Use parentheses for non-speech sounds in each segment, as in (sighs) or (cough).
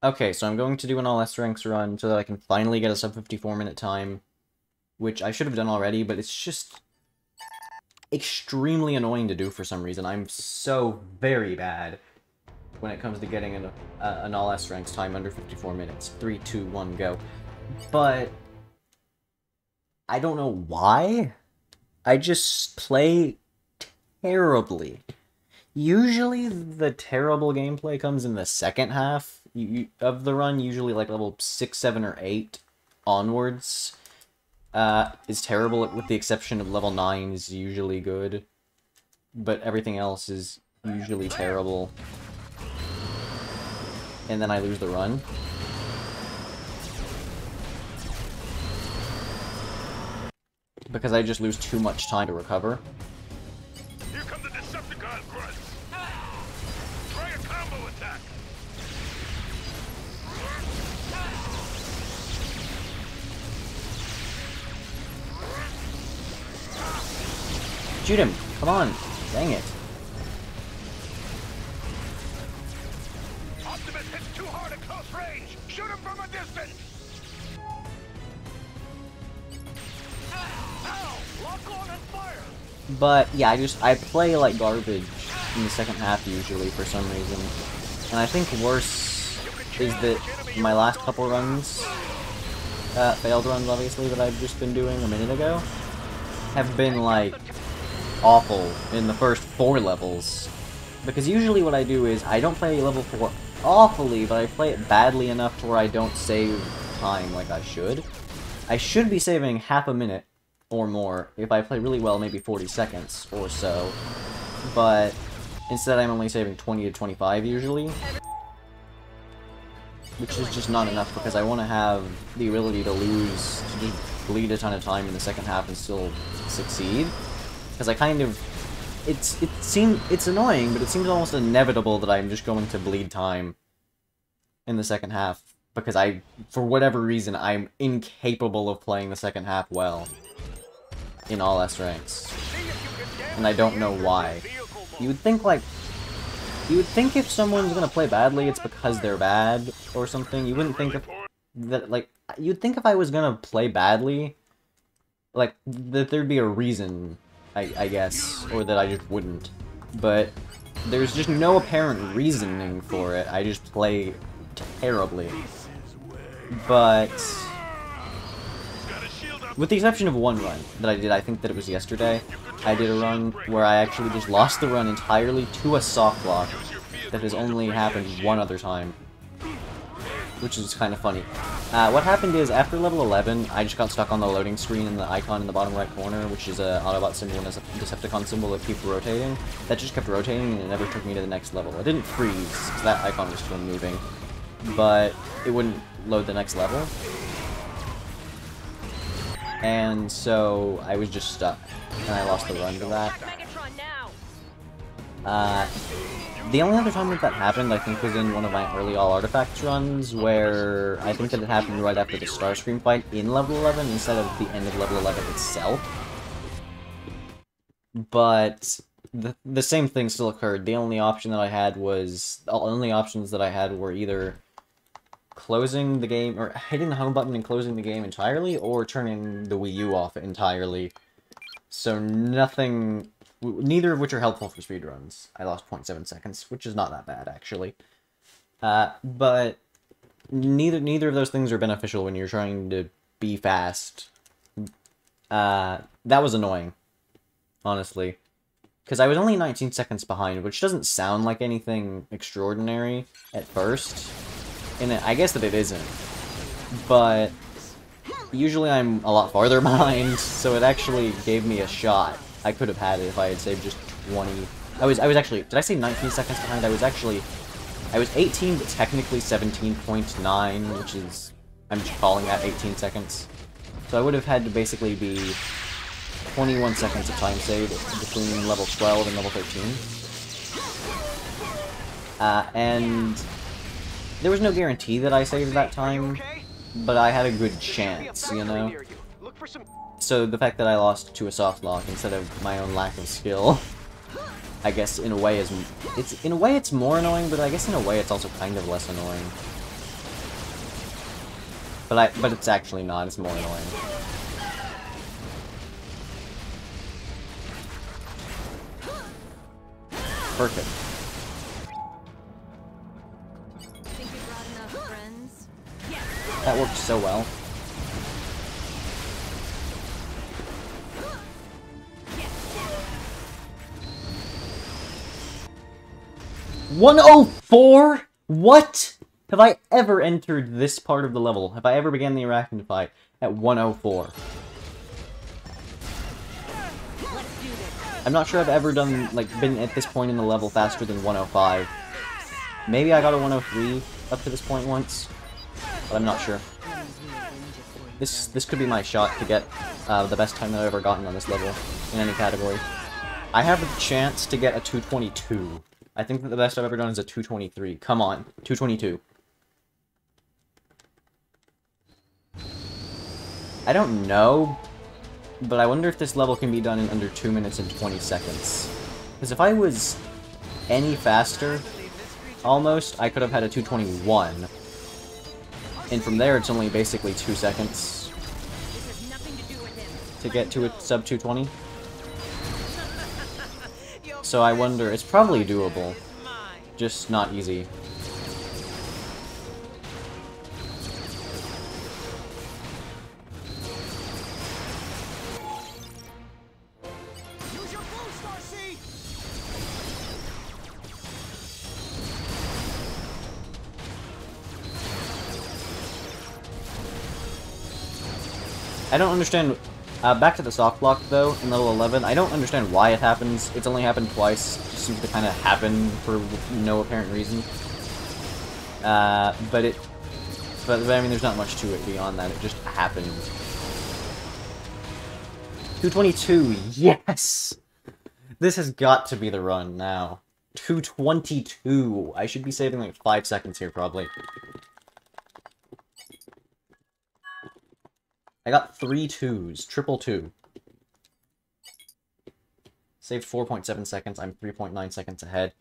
Okay, so I'm going to do an all S ranks run so that I can finally get a sub 54 minute time, which I should have done already, but it's just extremely annoying to do for some reason. I'm so very bad when it comes to getting an, uh, an all S ranks time under 54 minutes. 3, 2, 1, go. But I don't know why. I just play terribly. Usually the terrible gameplay comes in the second half of the run, usually like level 6, 7, or 8 onwards. Uh, is terrible, with the exception of level 9 is usually good. But everything else is usually terrible. And then I lose the run. Because I just lose too much time to recover. Shoot him! Come on! Dang it. Optimus hits too hard at close range. Shoot him from a distance. Ow! Lock on and fire. But yeah, I just I play like garbage in the second half usually for some reason. And I think worse is that my last couple runs, uh, failed runs obviously that I've just been doing a minute ago, have been like awful in the first four levels. Because usually what I do is I don't play level 4 awfully, but I play it badly enough to where I don't save time like I should. I should be saving half a minute or more. If I play really well, maybe 40 seconds or so. But instead I'm only saving 20 to 25 usually. Which is just not enough because I want to have the ability to lose, to bleed a ton of time in the second half and still succeed. Because I kind of... It's, it seems, it's annoying, but it seems almost inevitable that I'm just going to bleed time in the second half. Because I, for whatever reason, I'm incapable of playing the second half well in all S ranks. And I don't know why. You would think, like, you would think if someone's gonna play badly, it's because they're bad, or something. You wouldn't think if, that, like, you'd think if I was gonna play badly, like, that there'd be a reason, I, I guess, or that I just wouldn't. But there's just no apparent reasoning for it. I just play terribly. But with the exception of one run that I did, I think that it was yesterday, I did a run where I actually just lost the run entirely to a soft lock that has only happened one other time. Which is kind of funny. Uh, what happened is, after level 11, I just got stuck on the loading screen and the icon in the bottom right corner, which is a Autobot symbol and a Decepticon symbol that keeps rotating. That just kept rotating and it never took me to the next level. It didn't freeze, because that icon was still moving. But it wouldn't load the next level. And so I was just stuck, and I lost the run to that. Uh, the only other time that that happened, I think, was in one of my early All Artifacts runs, where I think that it happened right after the Starscream fight in level 11 instead of the end of level 11 itself. But the, the same thing still occurred. The only option that I had was... The only options that I had were either closing the game, or hitting the home button and closing the game entirely, or turning the Wii U off entirely. So nothing, neither of which are helpful for speedruns. I lost 0.7 seconds, which is not that bad, actually. Uh, but neither neither of those things are beneficial when you're trying to be fast. Uh, that was annoying, honestly. Because I was only 19 seconds behind, which doesn't sound like anything extraordinary at first. And I guess that it isn't. But usually I'm a lot farther (laughs) behind, so it actually gave me a shot. I could have had it if I had saved just 20. I was I was actually did I say 19 seconds behind? I was actually I was 18 but technically 17.9, which is I'm just calling that 18 seconds. So I would have had to basically be 21 seconds of time saved between level 12 and level 13. Uh, and there was no guarantee that I saved that time, but I had a good chance, you know? So the fact that I lost to a soft lock instead of my own lack of skill, (laughs) I guess in a way is... it's In a way it's more annoying, but I guess in a way it's also kind of less annoying. But I but it's actually not, it's more annoying. Perfect. Think you enough friends? That worked so well. One oh four? What? Have I ever entered this part of the level? Have I ever began the Airachnid fight at 104? I'm not sure I've ever done, like, been at this point in the level faster than 105. Maybe I got a 103 up to this point once, but I'm not sure. This this could be my shot to get uh, the best time that I've ever gotten on this level in any category. I have a chance to get a 222. I think that the best I've ever done is a 223. Come on, 222. I don't know, but I wonder if this level can be done in under 2 minutes and 20 seconds. Because if I was any faster, almost, I could have had a 221. And from there, it's only basically 2 seconds This has nothing to do with him. to get to a sub 220. So I wonder, it's probably doable, just not easy. I don't understand. Uh, back to the soft lock though, in level 11. I don't understand why it happens. It's only happened twice. It seems to kind of happen for no apparent reason. Uh, but it. But, but I mean, there's not much to it beyond that. It just happened. 222. Yes. This has got to be the run now. 222. I should be saving like five seconds here, probably. I got three twos. Triple two. Saved 4.7 seconds. I'm 3.9 seconds ahead.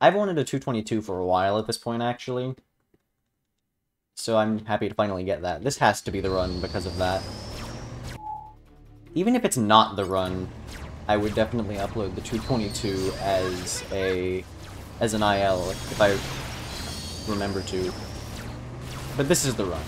I've wanted a 222 for a while at this point, actually. So I'm happy to finally get that. This has to be the run because of that. Even if it's not the run, I would definitely upload the 222 as a as an IL if I remember to. But this is the run.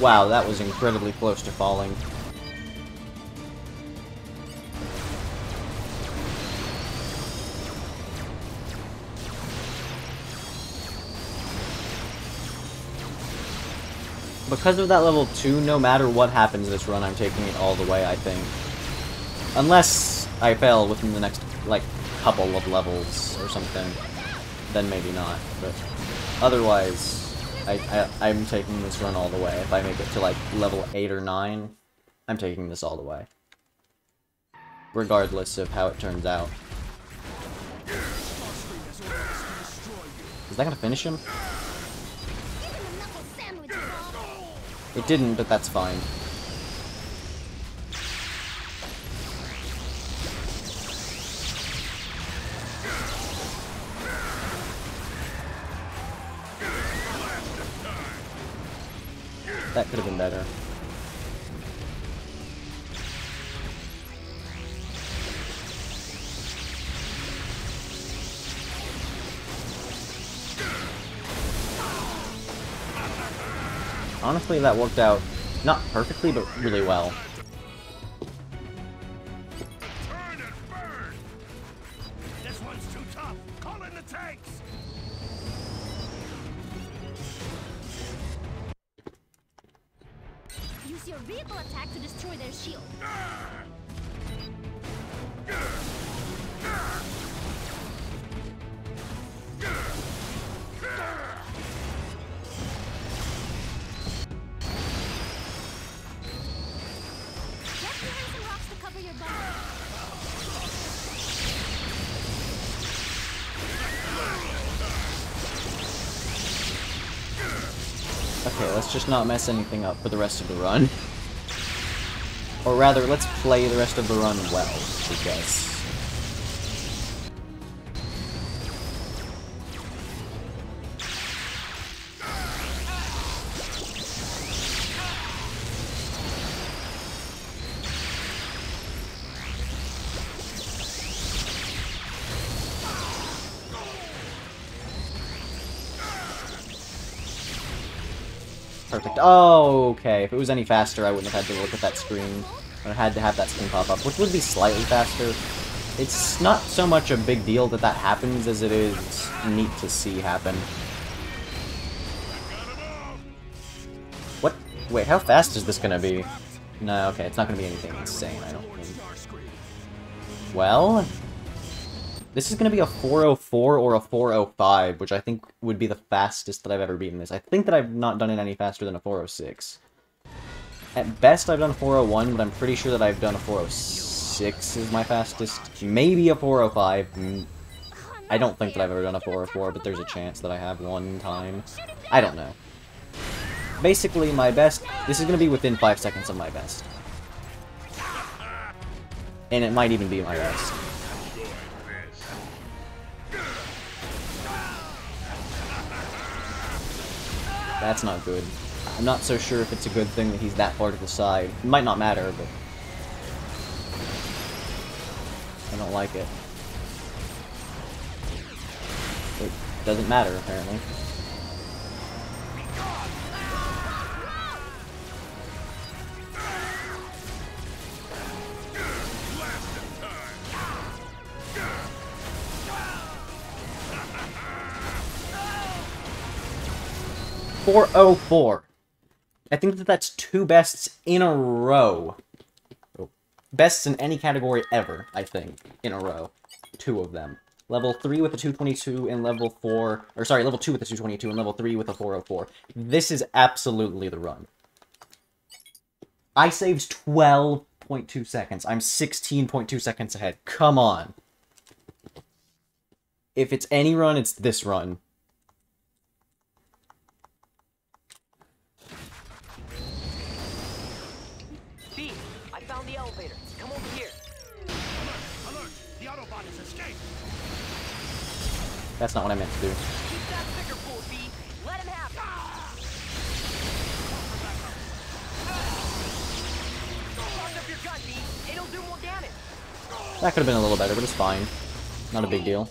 Wow, that was incredibly close to falling. Because of that level 2, no matter what happens this run, I'm taking it all the way, I think. Unless I fail within the next, like, couple of levels or something. Then maybe not, but otherwise, I, I, I'm taking this run all the way. If I make it to, like, level 8 or 9, I'm taking this all the way. Regardless of how it turns out. Is that gonna finish him? Give him a knuckle sandwich, Wolf. It didn't, but that's fine. Could have been better. Honestly, that worked out not perfectly, but really well. Let's not mess anything up for the rest of the run. Or rather, let's play the rest of the run well, I Oh, okay. If it was any faster, I wouldn't have had to look at that screen. I had to have that screen pop up, which would be slightly faster. It's not so much a big deal that that happens as it is neat to see happen. What? Wait, how fast is this gonna be? No, okay, it's not gonna be anything insane, I don't think. Well, this is going to be a 404 or a 405, which I think would be the fastest that I've ever beaten this. I think that I've not done it any faster than a 406. At best, I've done a 401, but I'm pretty sure that I've done a 406 is my fastest. Maybe a 405. Mm, I don't think that I've ever done a 404, but there's a chance that I have one time. I don't know. Basically, my best... This is going to be within 5 seconds of my best. And it might even be my best. That's not good. I'm not so sure if it's a good thing that he's that far to the side. It might not matter, but... I don't like it. It doesn't matter, apparently. Four oh four. I think that that's two bests in a row. Bests in any category ever, I think, in a row. Two of them. Level 3 with a 222 and level 4... Or sorry, level 2 with a 222 and level 3 with a 404. This is absolutely the run. I saved 12.2 seconds. I'm 16.2 seconds ahead. Come on. If it's any run, it's this run. That's not what I meant to do. That could have been a little better, but it's fine. Not a big deal.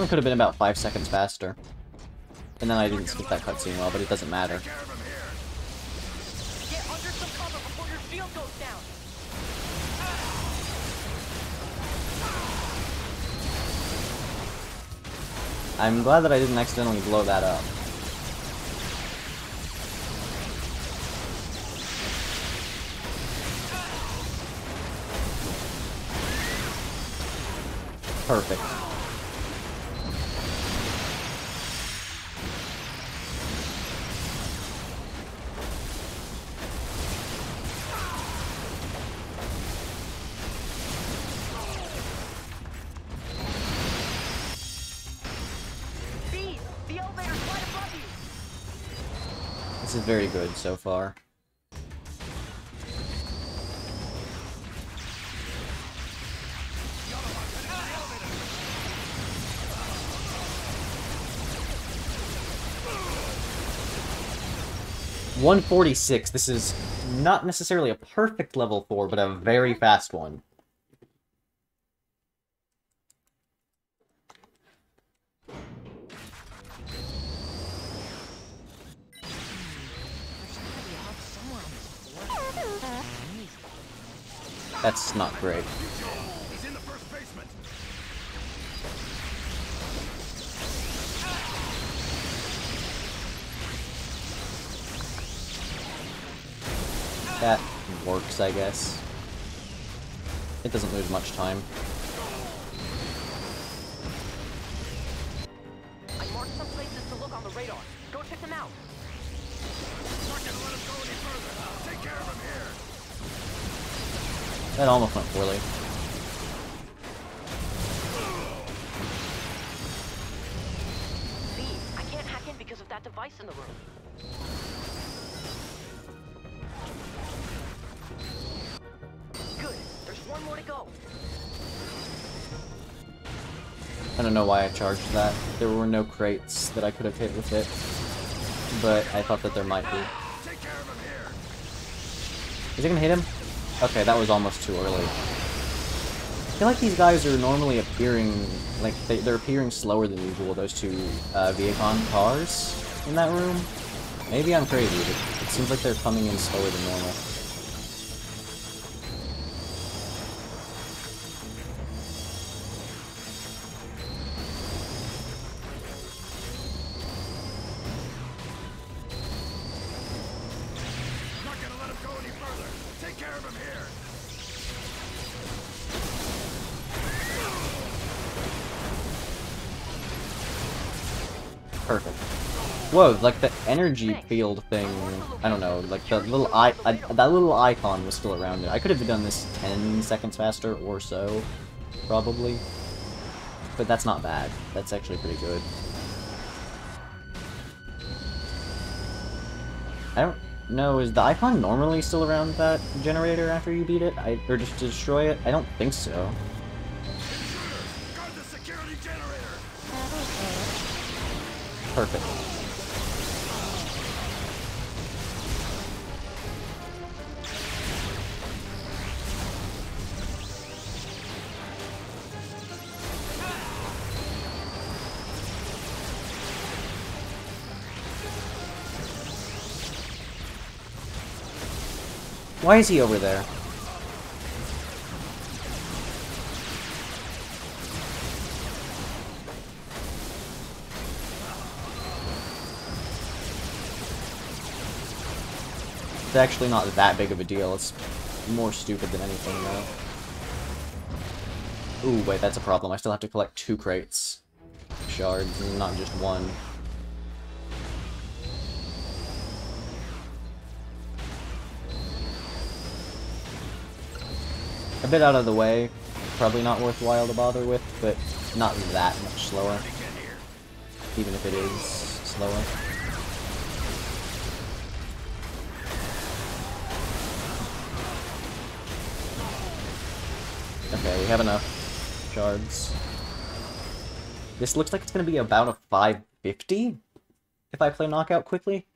Only could have been about five seconds faster. And then I didn't skip that cutscene well, but it doesn't matter. Care of him here. Get under some cover before your shield goes down. I'm glad that I didn't accidentally blow that up. Perfect. Very good so far. One forty six. This is not necessarily a perfect level four, but a very fast one. That's not great. That works, I guess. It doesn't lose much time. That almost went poorly. V, I can't hack in because of that device in the room. Good. There's one more to go. I don't know why I charged that. There were no crates that I could have hit with it. But I thought that there might be. Is care of him here. Is it gonna hit him? Okay, that was almost too early. I feel like these guys are normally appearing, like, they, they're appearing slower than usual, those two uh, Vehicon cars in that room. Maybe I'm crazy, but it seems like they're coming in slower than normal. Whoa, like the energy field thing, I don't know, like the little eye, I, that little icon was still around it. I could have done this 10 seconds faster or so, probably. But that's not bad. That's actually pretty good. I don't know, is the icon normally still around that generator after you beat it? I, or just to destroy it? I don't think so. Guard the security generator. Perfect. Why is he over there? It's actually not that big of a deal. It's more stupid than anything, though. Ooh, wait, that's a problem. I still have to collect two crates. Shards, not just one. A bit out of the way. Probably not worthwhile to bother with, but not that much slower. Even if it is slower. Okay, we have enough shards. This looks like it's going to be about a 550 if I play knockout quickly.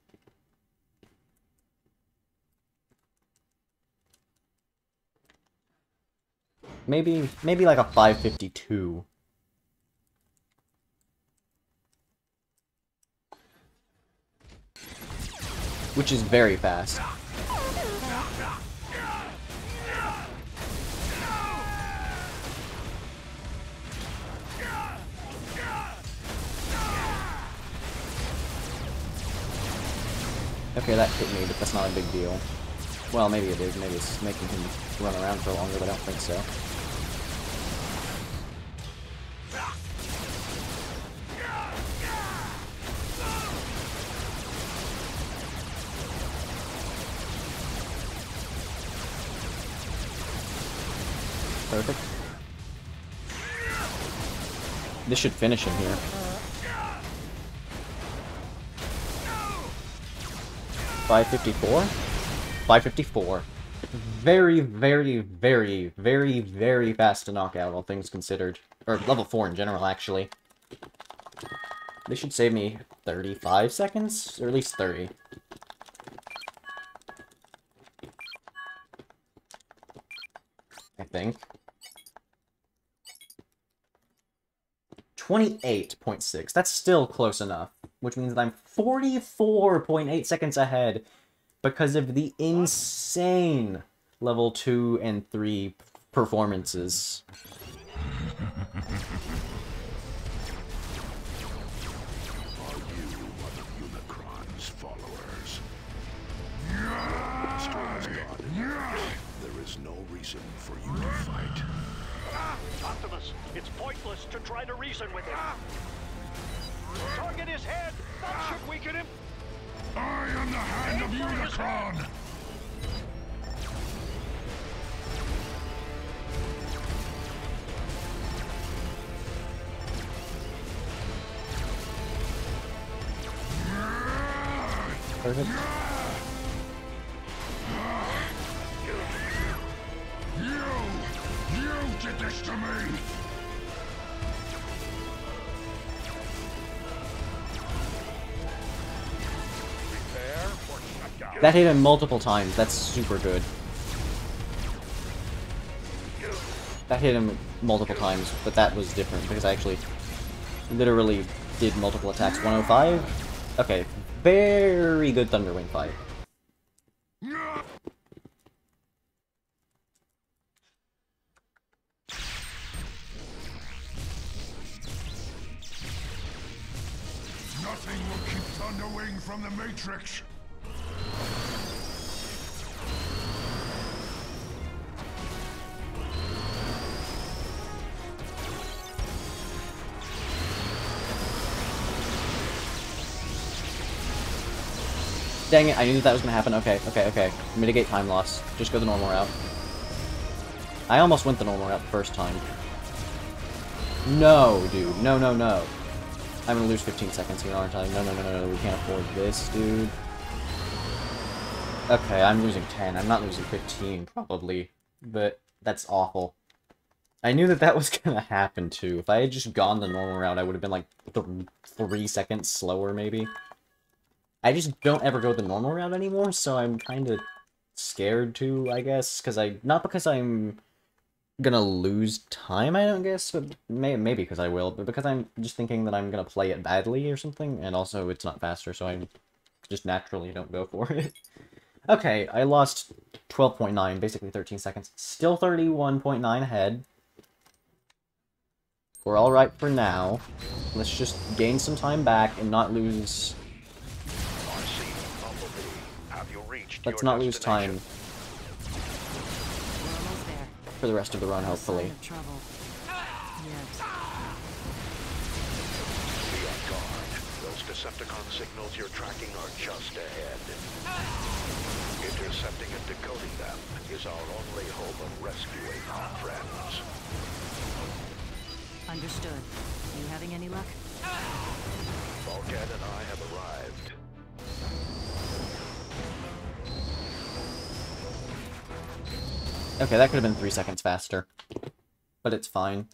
Maybe, maybe like a 552. Which is very fast. Okay, that hit me, but that's not a big deal. Well, maybe it is. Maybe it's making him run around for longer, but I don't think so. Perfect. This should finish him here. 554? 554. Very, very, very, very, very fast to knock out, all things considered. Or level 4 in general, actually. This should save me 35 seconds? Or at least 30. I think. 28.6. That's still close enough. Which means that I'm 44.8 seconds ahead because of the insane level 2 and 3 performances. No reason for you to fight. It's pointless to try to reason with him. Target his head. That should weaken him. I am the hand of Unicron! Perfect. You! You did this to me! That hit him multiple times. That's super good. That hit him multiple times, but that was different because I actually literally did multiple attacks. 105? Okay, very good Thunderwing fight. Nothing will keep Thunderwing from the Matrix! Dang it, I knew that, was gonna happen. Okay, okay, okay. Mitigate time loss. Just go the normal route. I almost went the normal route the first time. No, dude. No, no, no. I'm gonna lose 15 seconds here, aren't I? No, no, no, no, no. We can't afford this, dude. Okay, I'm losing 10. I'm not losing 15, probably. But that's awful. I knew that that was (laughs) gonna happen, too. If I had just gone the normal route, I would have been, like, th three seconds slower, maybe. I just don't ever go the normal route anymore, so I'm kind of scared to, I guess, because I not because I'm gonna lose time, I don't guess, but may, maybe because I will, but because I'm just thinking that I'm gonna play it badly or something, and also it's not faster, so I just naturally don't go for it. (laughs) okay, I lost 12.9, basically 13 seconds. Still 31.9 ahead. We're alright for now. Let's just gain some time back and not lose Let's not lose time destination? We're almost there. for the rest of the run, hopefully. sign of trouble. Yes. Be on guard. Those Decepticon signals you're tracking are just ahead. Intercepting and decoding them is our only hope of rescuing our friends. Understood. You having any luck? Bulkhead and I have arrived. Okay, that could have been three seconds faster. But it's fine.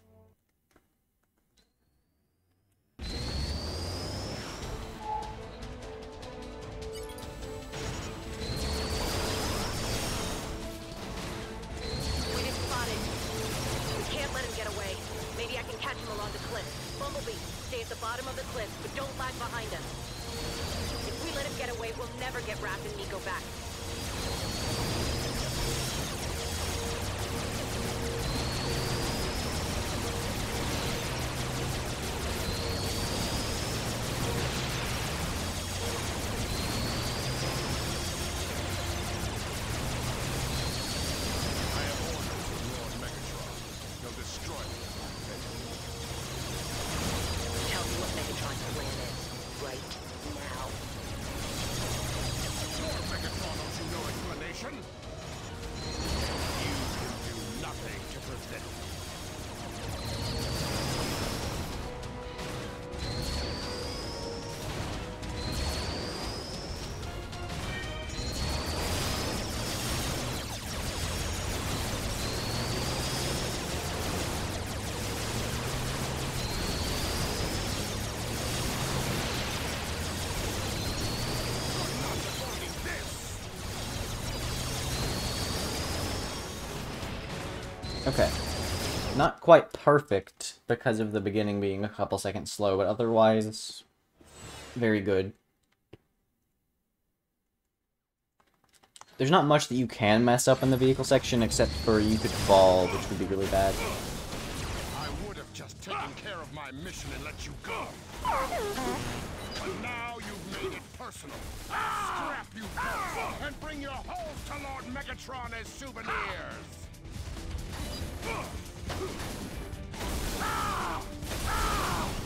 Okay. Not quite perfect because of the beginning being a couple seconds slow, but otherwise, very good. There's not much that you can mess up in the vehicle section, except for you could fall, which would be really bad. I would have just taken care of my mission and let you go. But now you've made it personal. Scrap you and bring your holes to Lord Megatron as souvenirs.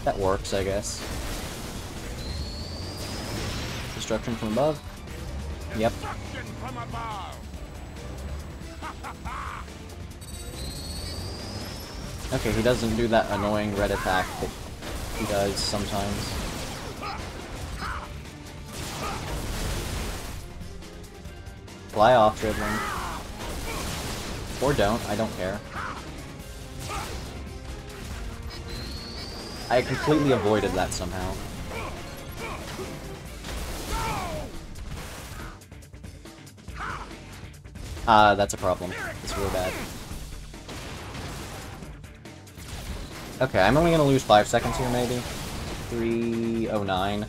That works, I guess. Destruction from above? Yep. From above. Okay, he doesn't do that annoying red attack that he does sometimes. Fly off, dribbling. Or don't, I don't care. I completely avoided that somehow. Ah, uh, that's a problem. It's really bad. Okay, I'm only gonna lose 5 seconds here, maybe. 309.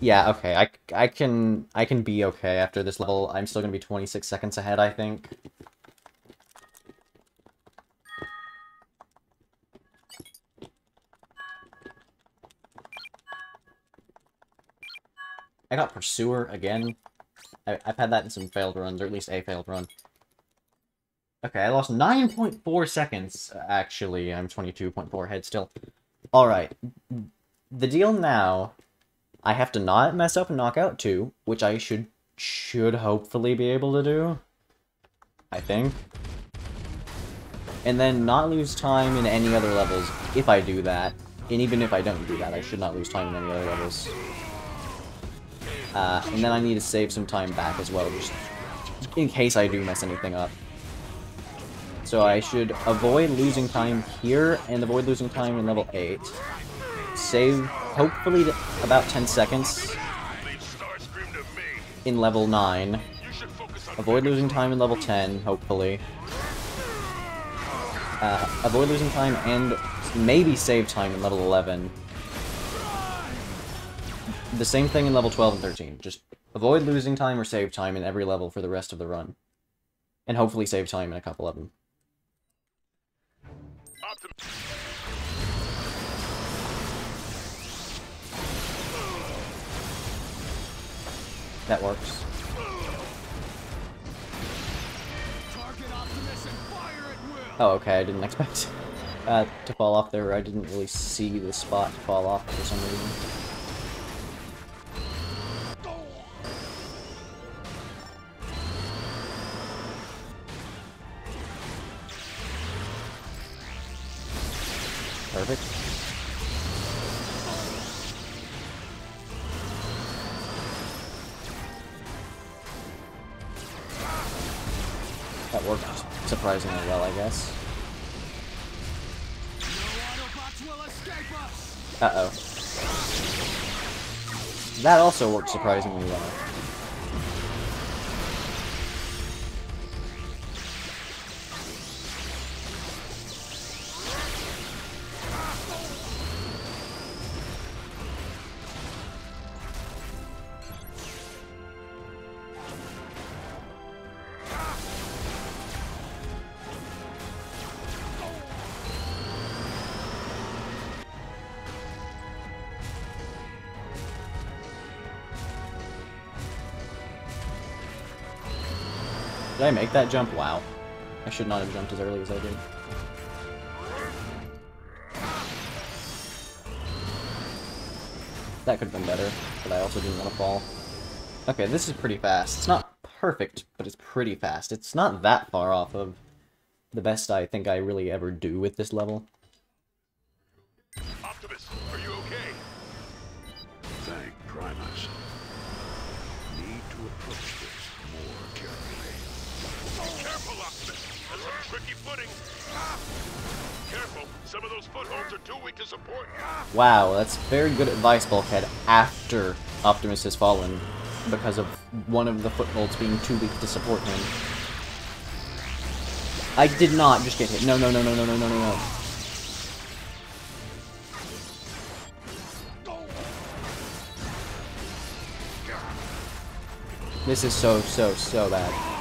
Yeah, okay, I, I can I can be okay after this level. I'm still gonna be 26 seconds ahead, I think. I got Pursuer again. I, have had that in some failed runs, or at least a failed run. Okay, I lost 9.4 seconds, uh, actually. I'm 22.4 ahead still. Alright. The deal now, I have to not mess up and Knockout 2, which I should should hopefully be able to do. I think. And then not lose time in any other levels if I do that. And even if I don't do that, I should not lose time in any other levels. Uh, and then I need to save some time back as well, just in case I do mess anything up. So I should avoid losing time here, and avoid losing time in level 8. Save, hopefully, about 10 seconds in level 9. Avoid losing time in level 10, hopefully. Uh, avoid losing time and maybe save time in level 11 the same thing in level 12 and 13. Just avoid losing time or save time in every level for the rest of the run. And hopefully save time in a couple of them. That works. Oh, okay, I didn't expect (laughs) uh, to fall off there. I didn't really see the spot to fall off for some reason. Perfect. That worked surprisingly well, I guess. Uh-oh. That also worked surprisingly well. Did I make that jump? Wow. I should not have jumped as early as I did. That could have been better, but I also didn't want to fall. Okay, this is pretty fast. It's not perfect, but it's pretty fast. It's not that far off of the best I think I really ever do with this level. Some of those footholds are too weak to support you. Wow, that's very good advice, Bulkhead, after Optimus has fallen, because of one of the footholds being too weak to support him. I did not just get hit. No, no, no, no, no, no, no, no, no. This is so, so, so bad.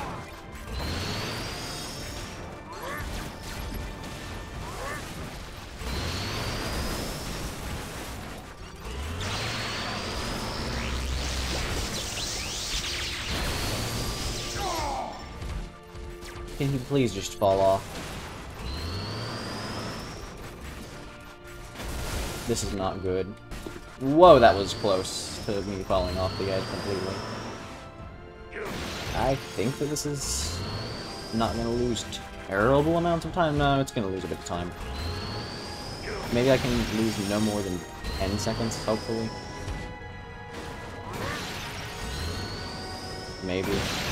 can you please just fall off? This is not good. Whoa, that was close to me falling off the edge completely. I think that this is not going to lose terrible amounts of time. No, it's going to lose a bit of time. Maybe I can lose no more than 10 seconds, hopefully. Maybe.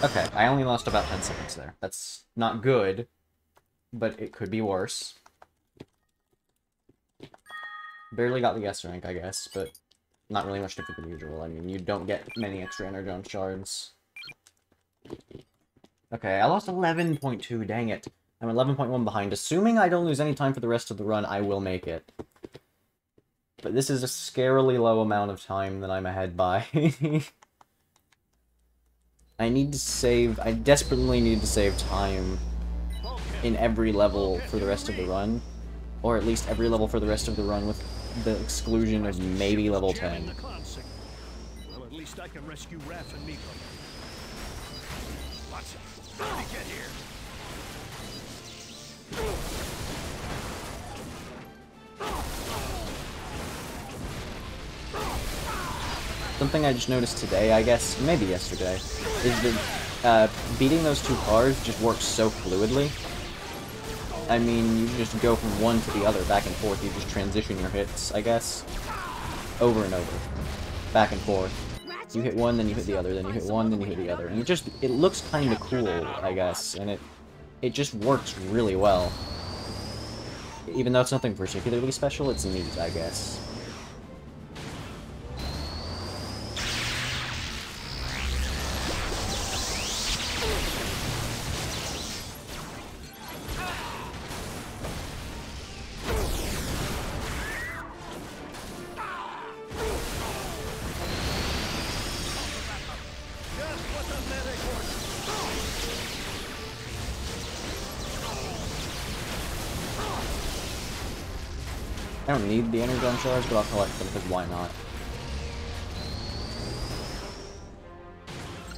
Okay, I only lost about 10 seconds there. That's not good, but it could be worse. Barely got the S rank, I guess, but not really much different than usual. I mean, you don't get many extra Energon shards. Okay, I lost 11.2, dang it. I'm 11.1 behind. Assuming I don't lose any time for the rest of the run, I will make it. But this is a scarily low amount of time that I'm ahead by. (laughs) I need to save... I desperately need to save time in every level for the rest of the run. Or at least every level for the rest of the run with the exclusion of maybe level 10. The clown signal. Well, at least I can rescue Raf and Miko. Did get here? Something I just noticed today, I guess, maybe yesterday, is that uh, beating those two cars just works so fluidly. I mean, you just go from one to the other, back and forth. You just transition your hits, I guess, over and over, back and forth. You hit one, then you hit the other, then you hit one, then you hit the other, and it just it looks kind of cool, I guess, and it it just works really well. Even though it's nothing particularly special, it's neat, I guess. Need the energon shards, but I'll collect them because why not?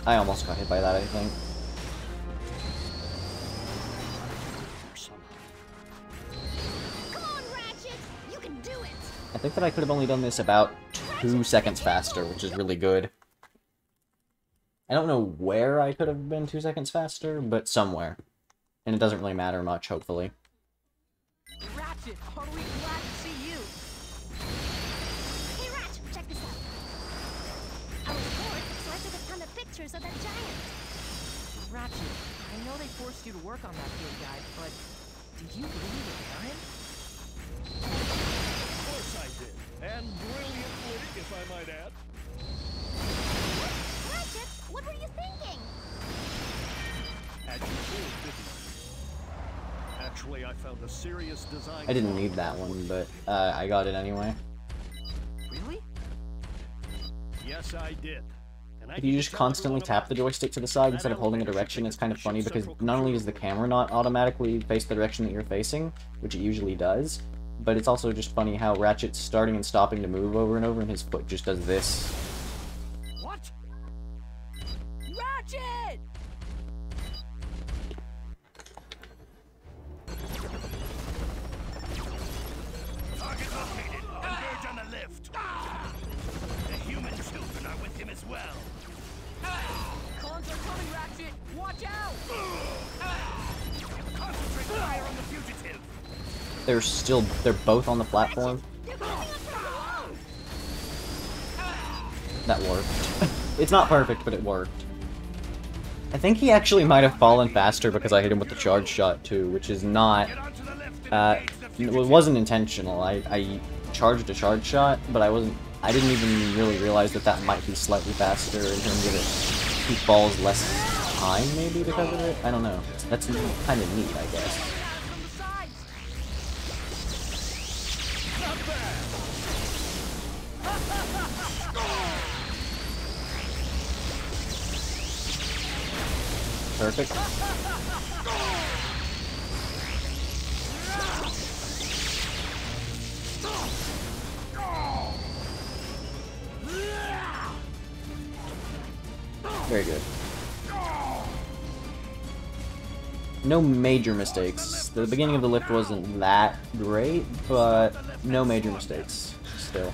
I almost got hit by that, I think. I think that I could have only done this about two seconds faster, which is really good. I don't know where I could have been two seconds faster, but somewhere. And it doesn't really matter much, hopefully. Ratchet, pictures of that giant. Ratchet, I know they forced you to work on that big guy, but did you really repair him? Of course I did. And brilliantly, if I might add. Ratchet, what were you thinking? Had you fooled, didn't I? Actually, I found a serious design. I didn't need that one, but uh, I got it anyway. Really? Yes, I did. If you just constantly tap the joystick to the side instead of holding a direction, it's kind of funny because not only does the camera not automatically face the direction that you're facing, which it usually does, but it's also just funny how Ratchet's starting and stopping to move over and over and his foot just does this. They're still, they're both on the platform. That worked. (laughs) it's not perfect, but it worked. I think he actually might have fallen faster because I hit him with the charge shot too, which is not Uh, it wasn't intentional. I, I charged a charge shot, but I wasn't. I didn't even really realize that that might be slightly faster in terms of it. He falls less time, maybe because of it. I don't know. That's kind of neat, I guess. Perfect. Very good. No major mistakes. The beginning of the lift wasn't that great, but no major mistakes still.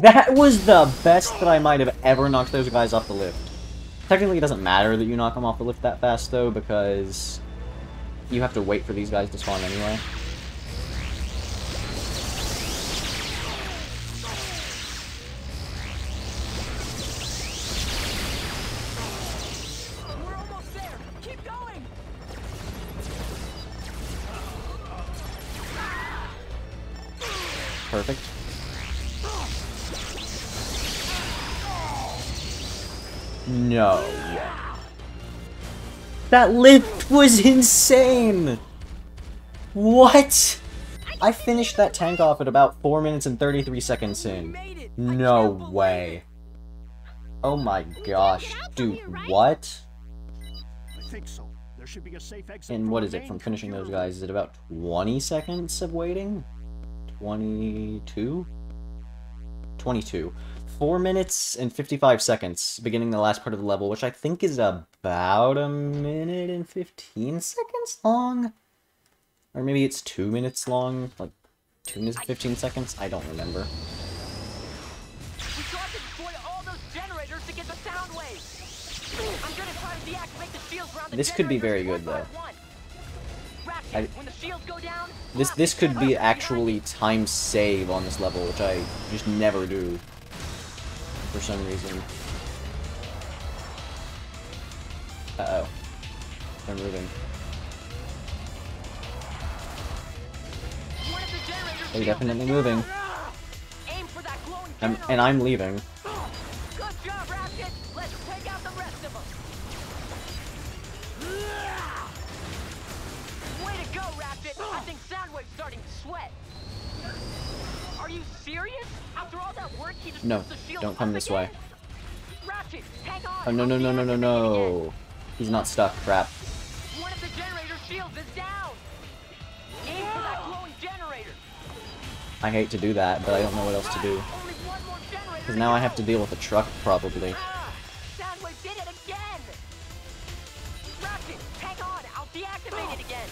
That was the best that I might have ever knocked those guys off the lift. Technically, it doesn't matter that you knock them off the lift that fast, though, because you have to wait for these guys to spawn anyway. That lift was insane! What? I finished that tank off at about 4 minutes and 33 seconds in. No way. Oh my gosh. Dude, what? I think so. There should be a safe exit. And what is it from finishing those guys? Is it about 20 seconds of waiting? 22? 22. 4 minutes and 55 seconds beginning the last part of the level, which I think is about a minute and 15 seconds long? Or maybe it's 2 minutes long? Like, 2 minutes and 15 seconds? I don't remember. We still have to destroy all those generators to get the sound waves. I'm gonna try to deactivate the shields around the This could be very good, though. by one. Ratchet, I- when the shields go down, This this could be actually time save on this level, which I just never do. For some reason. Uh-oh. They're moving. One of the generators They're definitely moving. Aim for that glowing I'm, and I'm leaving. Good job, Ratchet. Let's take out the rest of them. Way to go, Ratchet. I think Soundwave's starting to sweat. Are you serious? After all that work, he just No, the shield don't come this again? way. Ratchet, hang on. Oh, no, no, no, no, no, no. He's not stuck. Crap. One of the generator shields is down. Aim for that glowing generator. I hate to do that, but I don't know what else to do. Only one more generator. Because now I have to deal with a truck, probably. Ah, Soundwave did it again. Ratchet, hang on. I'll deactivate it again.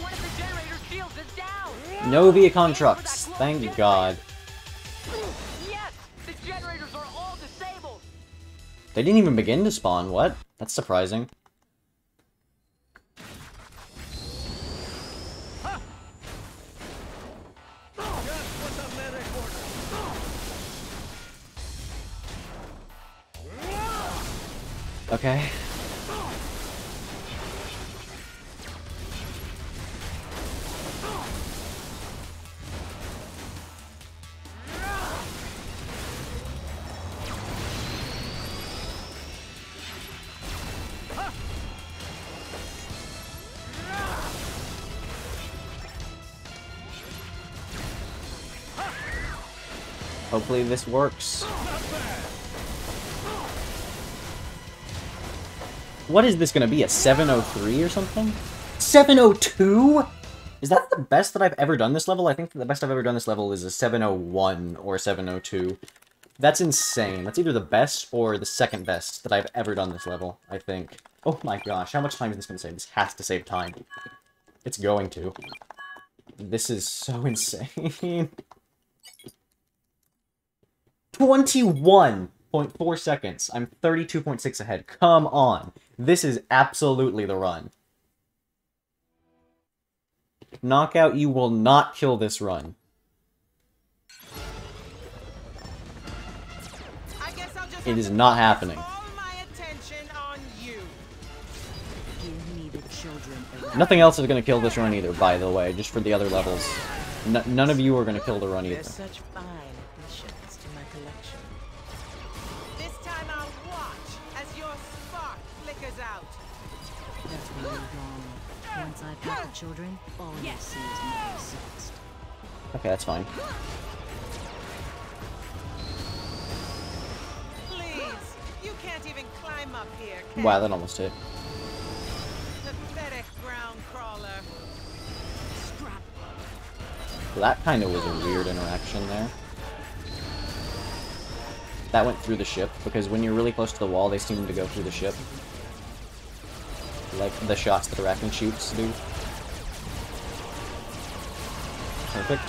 One of the generator shields is down. No Vehicon trucks. Thank God. They didn't even begin to spawn. What? That's surprising. Okay. Hopefully this works. What is this gonna be, a 703 or something? 702? Is that the best that I've ever done this level? I think the best I've ever done this level is a 701 or 702. That's insane. That's either the best or the second best that I've ever done this level, I think. Oh my gosh, how much time is this gonna save? This has to save time. It's going to. This is so (laughs) insane. 21.4 seconds. I'm 32.6 ahead. Come on. This is absolutely the run. Knockout, you will not kill this run. I guess I'll just It have is to not happening. All my attention on you. Give me the children. Nothing else is going to kill this run either, by the way, just for the other levels. N none of you are going to kill the run either. children. All. Okay, that's fine. Please, you can't even climb up here. wow, that almost hit. Pathetic ground crawler. Scrap. Well, that kind of was a weird interaction there. That went through the ship because when you're really close to the wall, they seem to go through the ship. Like the shots that Airachnid shoots do. Perfect.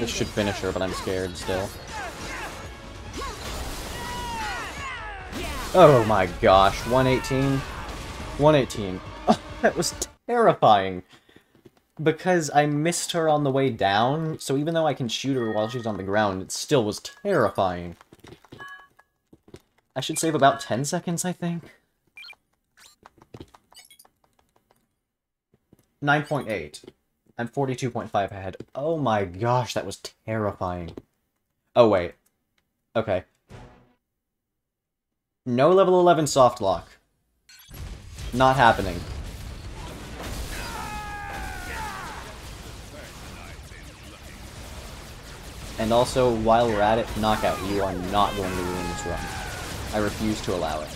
This should finish her, but I'm scared still. Oh my gosh, 118? 118. Oh, (laughs) that was terrifying. Because I missed her on the way down, so even though I can shoot her while she's on the ground, it still was terrifying. I should save about 10 seconds, I think. 9.8. I'm 42.5 ahead. Oh my gosh, that was terrifying. Oh, wait. Okay. No level 11 soft lock. Not happening. And also, while we're at it, knockout. You are not going to ruin this run. I refuse to allow it.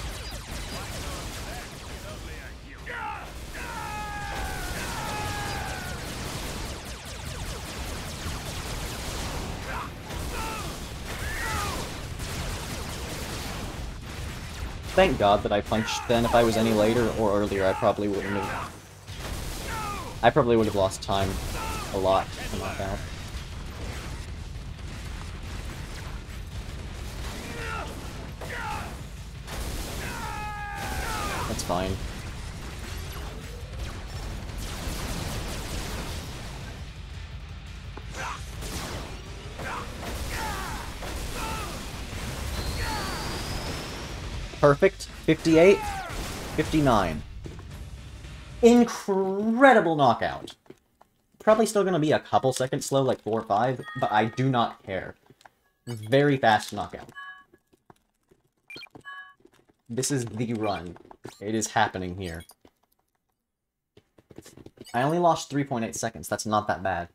Thank God that I punched then. If I was any later or earlier, I probably wouldn't have... I probably would have lost time a lot to knock out. Fine. Perfect. 58. 59. Incredible knockout. Probably still gonna be a couple seconds slow, like 4 or 5, but I do not care. Very fast knockout. This is the run. It is happening here. I only lost 3.8 seconds. That's not that bad.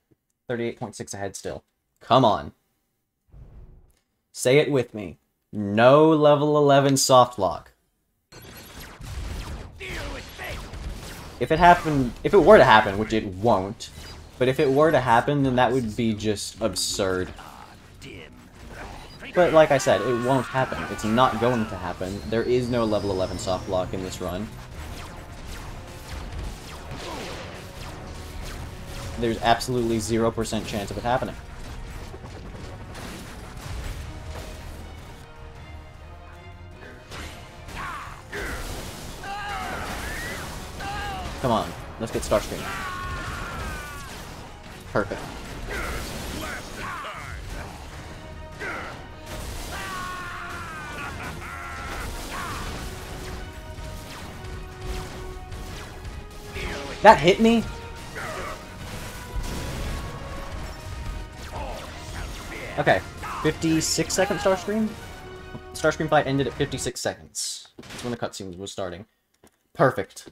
38.6 ahead still. Come on. Say it with me. No level 11 soft lock. If it happened, if it were to happen, which it won't, but if it were to happen, then that would be just absurd. But like I said, it won't happen. It's not going to happen. There is no level 11 soft lock in this run. There's absolutely 0% chance of it happening. Come on, let's get Starscream. Perfect. That hit me? Okay, 56 second Starscream? Starscream fight ended at 56 seconds. That's when the cutscene was starting. Perfect.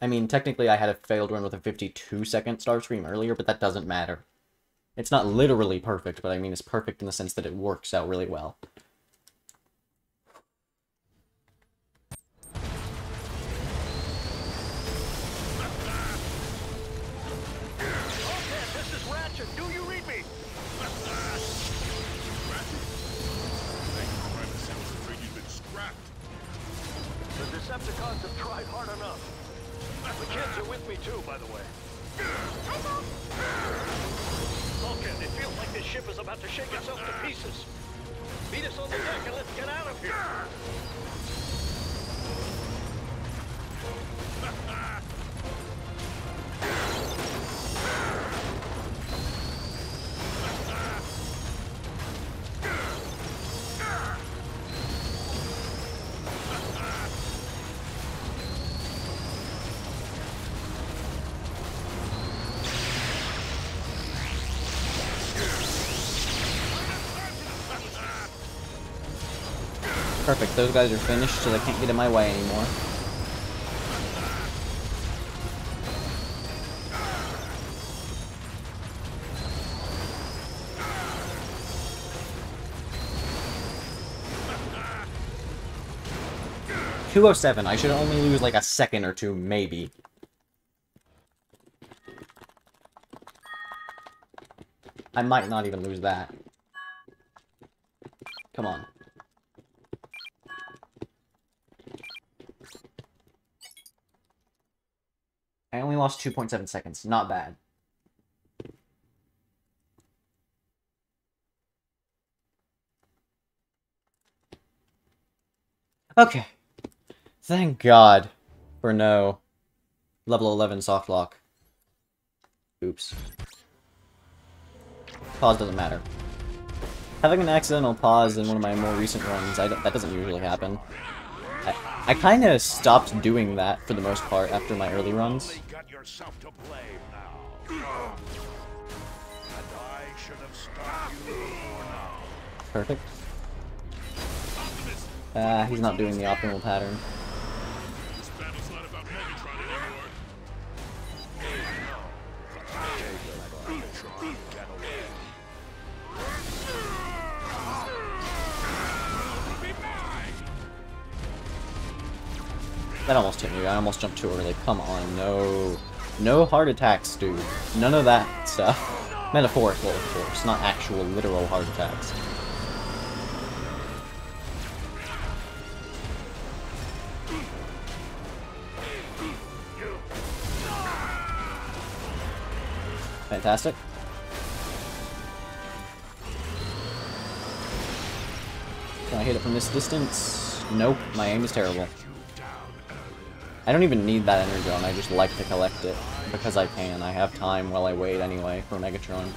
I mean, technically I had a failed run with a 52 second Starscream earlier, but that doesn't matter. It's not literally perfect, but I mean it's perfect in the sense that it works out really well. Those guys are finished, so they can't get in my way anymore. Two oh seven. I should only lose like a second or two, maybe. I might not even lose that. Come on. I only lost 2.7 seconds. Not bad. Okay. Thank God for no level 11 soft lock. Oops. Pause doesn't matter. Having an accidental pause in one of my more recent runs, that doesn't usually happen. I, I kind of stopped doing that for the most part after my early runs. Only got yourself to blame now. And I should have stopped you before now. Perfect. Ah, he's not doing the optimal pattern. That almost hit me. I almost jumped too early. Come on, no. No heart attacks, dude. None of that stuff. Metaphorical, of course, not actual literal heart attacks. Fantastic. Can I hit it from this distance? Nope, my aim is terrible. I don't even need that Energon, I just like to collect it. Because I can, I have time while I wait anyway for Megatron.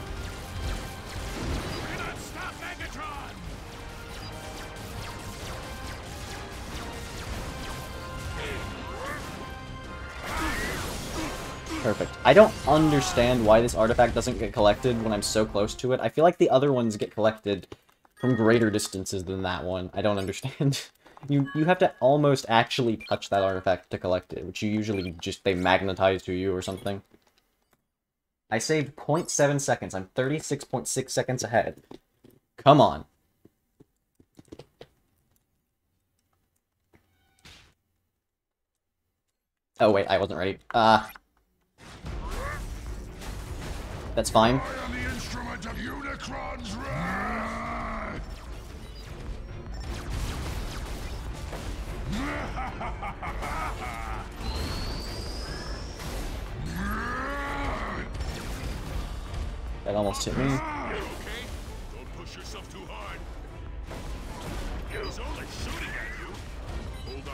Megatron! Perfect. I don't understand why this artifact doesn't get collected when I'm so close to it. I feel like the other ones get collected from greater distances than that one. I don't (laughs) understand. You you have to almost actually touch that artifact to collect it, which you usually just they magnetize to you or something. I saved 0.7 seconds. I'm 36.6 seconds ahead. Come on. Oh wait, I wasn't ready. Ah. That's fine.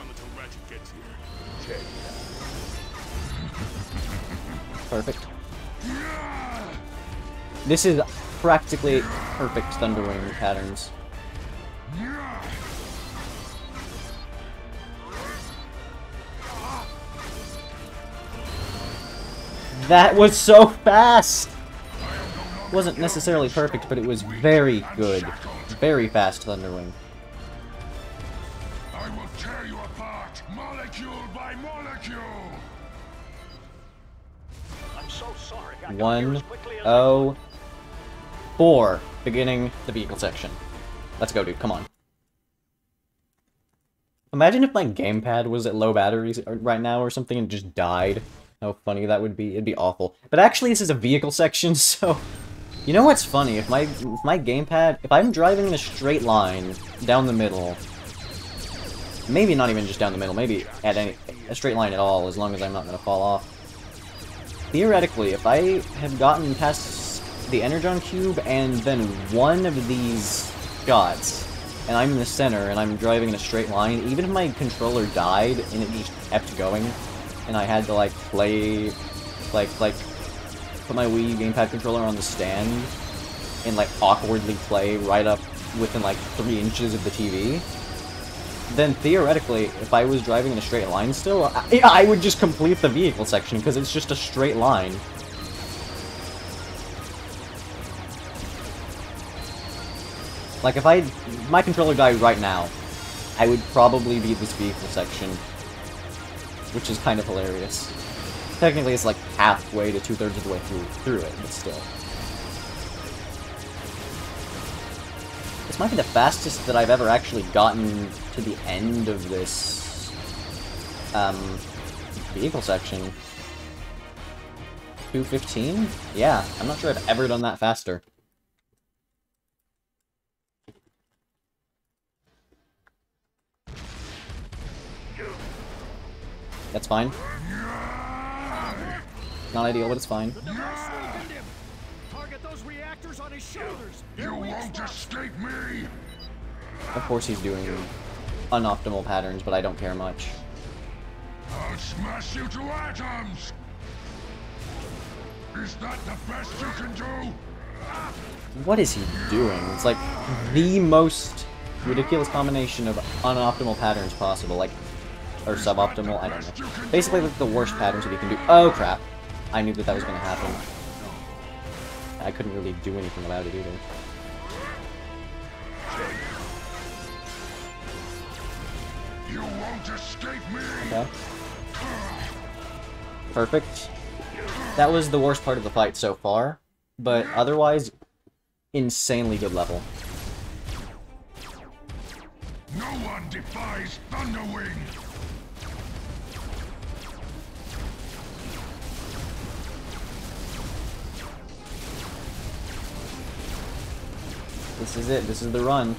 Until Ratchet gets here. Perfect. This is practically perfect Thunderwing patterns. That was so fast! Wasn't necessarily perfect, but it was very good. Very fast Thunderwing. I will tear you apart, molecule by molecule! I'm so sorry. I got here One, as quickly as I oh, four. Beginning the vehicle section. Let's go, dude. Come on. Imagine if my gamepad was at low batteries right now or something and just died. How funny that would be. It'd be awful. But actually, this is a vehicle section, (laughs) so... You know what's funny? If my if my gamepad... If I'm driving in a straight line down the middle... Maybe not even just down the middle. Maybe at any a straight line at all, as long as I'm not going to fall off. Theoretically, if I had gotten past the Energon Cube and then one of these shots, and I'm in the center and I'm driving in a straight line, even if my controller died and it just kept going, and I had to like play, like, like, put my Wii gamepad controller on the stand and like awkwardly play right up within like three inches of the TV, then theoretically, if I was driving in a straight line still, I, I would just complete the vehicle section because it's just a straight line. Like if I, my controller died right now, I would probably beat this vehicle section, which is kind of hilarious. Technically, it's like halfway to two thirds of the way through through it, but still. This might be the fastest that I've ever actually gotten to the end of this um, vehicle section. 215? Yeah, I'm not sure I've ever done that faster. That's fine. Not ideal, but it's fine. Target those reactors on his shoulders. You won't escape me! Of course he's doing unoptimal patterns, but I don't care much. I'll smash you to atoms! Is that the best you can do? What is he doing? It's like the most ridiculous combination of unoptimal patterns possible, like, or suboptimal, I don't know. Basically, like the worst patterns that he can do. Oh crap! I knew that that was going to happen. I couldn't really do anything about it either. You won't escape me! Okay. Perfect. That was the worst part of the fight so far, but otherwise, insanely good level. No one defies Thunderwing! This is it. This is the run.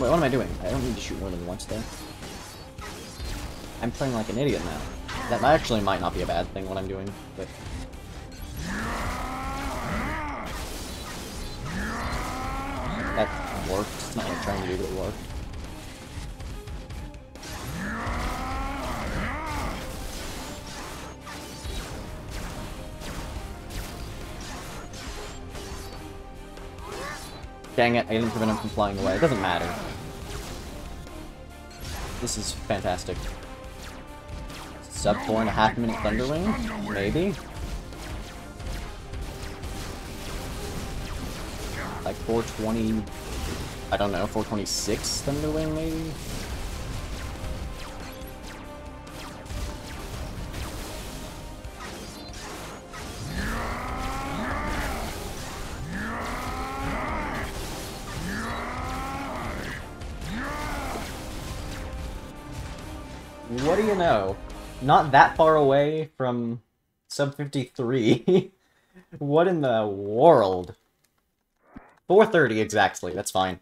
Wait, what am I doing? I don't need to shoot more than once there. I'm playing like an idiot now. That actually might not be a bad thing what I'm doing, but... That worked. It's not what I'm trying to do, but it worked. Dang it, I didn't prevent him from flying away. It doesn't matter. This is fantastic. Sub four and a half minute Thunderwing? Maybe? Like 420... I don't know, 426 Thunderwing maybe? You know? Not that far away from sub 53. (laughs) what in the world? 430 exactly, that's fine.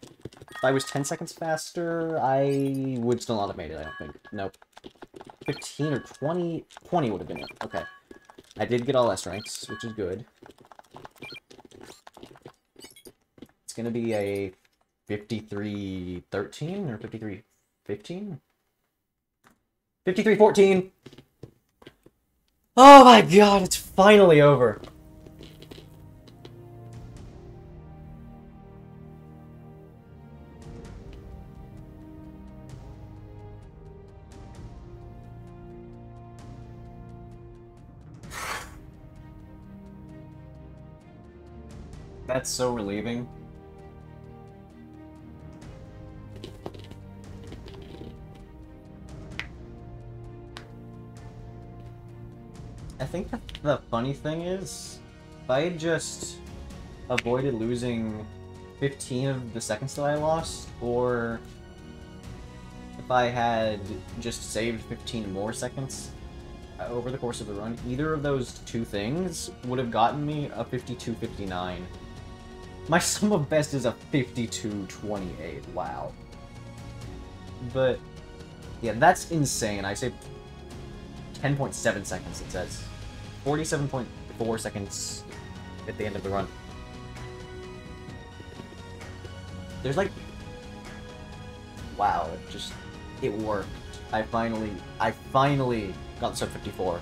If I was 10 seconds faster, I would still not have made it, I don't think. Nope. 15 or 20? 20 would have been it. Okay. I did get all S ranks, which is good. It's gonna be a 53-13 or 53-15? 53-14! Oh my god, it's finally over! (sighs) That's so relieving. I think the, the funny thing is, if I had just avoided losing 15 of the seconds that I lost, or if I had just saved 15 more seconds uh, over the course of the run, either of those two things would have gotten me a 52-59. My (laughs) sum of best is a 52-28, wow. But, yeah, that's insane. I saved 10.7 seconds, it says. 47.4 seconds at the end of the run. There's like... Wow, it just... It worked. I finally... I finally got sub 54.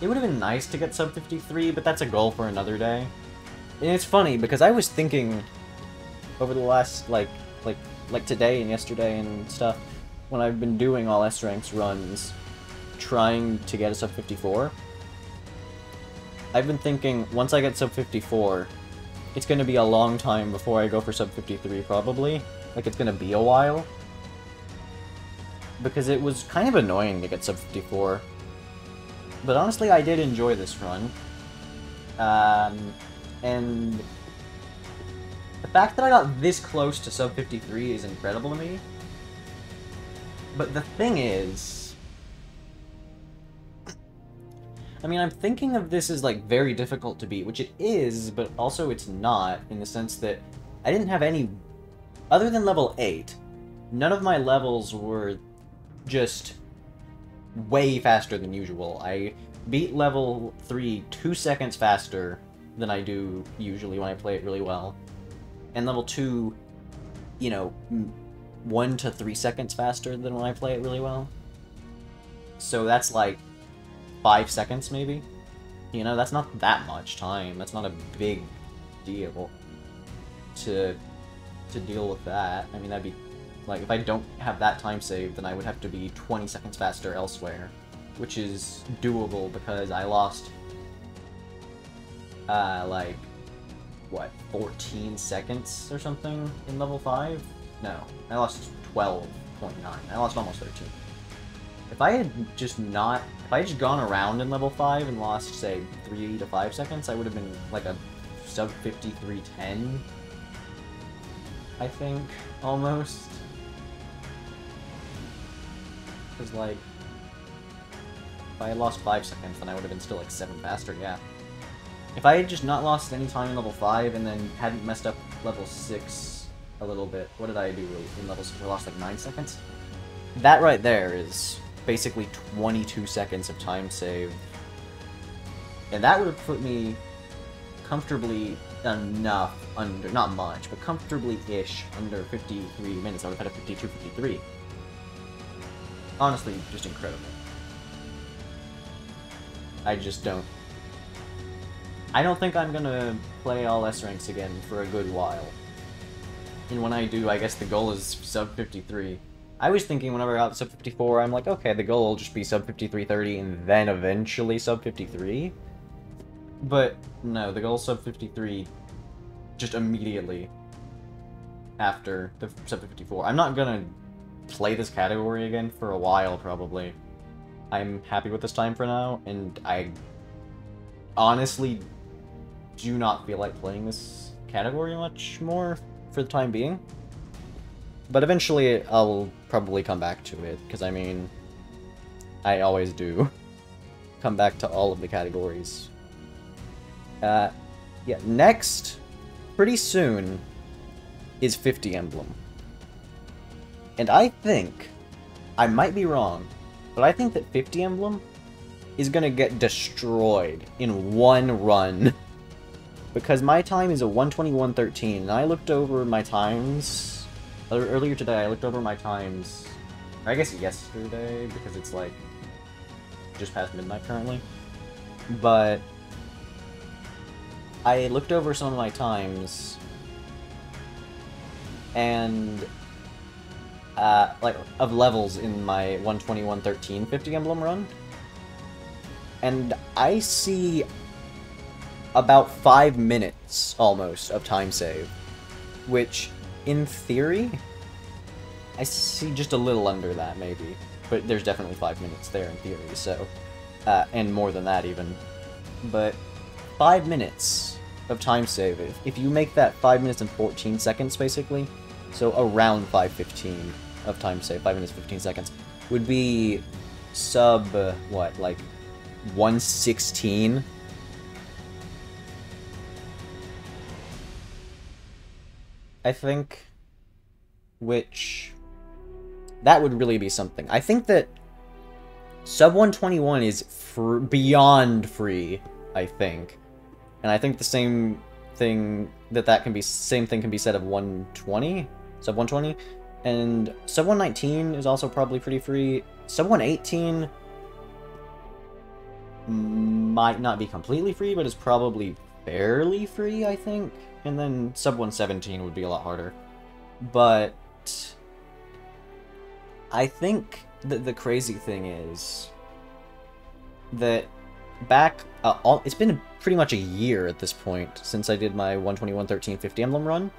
It would have been nice to get sub 53, but that's a goal for another day. And it's funny, because I was thinking over the last, like, like, like today and yesterday and stuff, when I've been doing all S-Ranks runs, trying to get a sub 54, I've been thinking, once I get sub 54, it's gonna be a long time before I go for sub 53, probably. Like, it's gonna be a while. Because it was kind of annoying to get sub 54. But honestly, I did enjoy this run. Um, and the fact that I got this close to sub 53 is incredible to me. But the thing is... I mean, I'm thinking of this as, like, very difficult to beat, which it is, but also it's not, in the sense that I didn't have any... Other than level 8, none of my levels were just way faster than usual. I beat level 3 two seconds faster than I do usually when I play it really well. And level 2, you know, one to three seconds faster than when I play it really well. So that's like five seconds maybe. You know, that's not that much time. That's not a big deal to to deal with that. I mean, that'd be like if I don't have that time saved, then I would have to be 20 seconds faster elsewhere, which is doable because I lost uh like what 14 seconds or something in level 5 no, I lost 12.9. I lost almost 13. If I had just not... If I had just gone around in level 5 and lost, say, 3 to 5 seconds, I would have been like a sub 5310. I think, almost. Because, like, if I had lost 5 seconds, then I would have been still, like, 7 faster, yeah. If I had just not lost any time in level 5 and then hadn't messed up level 6 a little bit. What did I do in level 6? I lost like 9 seconds? That right there is basically 22 seconds of time saved. And that would have put me comfortably enough under, not much, but comfortably-ish under 53 minutes. I would have had a 52, 53. Honestly, just incredible. I just don't... I don't think I'm gonna play all S-ranks again for a good while. And when I do, I guess the goal is sub 53. I was thinking whenever I got sub 54, I'm like, okay, the goal will just be sub 5330 and then eventually sub 53. But no, the goal sub 53 just immediately after the sub 54. I'm not gonna play this category again for a while, probably. I'm happy with this time for now, and I honestly do not feel like playing this category much more for the time being. But eventually I'll probably come back to it, because I mean, I always do (laughs) come back to all of the categories. Uh, yeah, next, pretty soon, is 50 Emblem. And I think, I might be wrong, but I think that 50 Emblem is gonna get destroyed in one run. (laughs) because my time is a 121.13, and I looked over my times earlier today. I looked over my times, I guess yesterday because it's like just past midnight currently. But I looked over some of my times, and uh, like of levels in my 121.13 50 emblem run, and I see about five minutes, almost, of time save. Which, in theory, I see just a little under that, maybe. But there's definitely five minutes there in theory, so... Uh, and more than that, even. But, five minutes of time save. If, if you make that five minutes and 14 seconds, basically, so around 5.15 of time save, 5 minutes 15 seconds, would be sub, what, like 116 I think, which that would really be something. I think that sub 121 is fr beyond free, I think. And I think the same thing that that can be same thing can be said of 120, sub 120, and sub 119 is also probably pretty free. Sub 118 might not be completely free, but is probably fairly free, I think and then sub 117 would be a lot harder. But I think that the crazy thing is that back uh, all, it's been pretty much a year at this point since I did my 121 50 emblem run.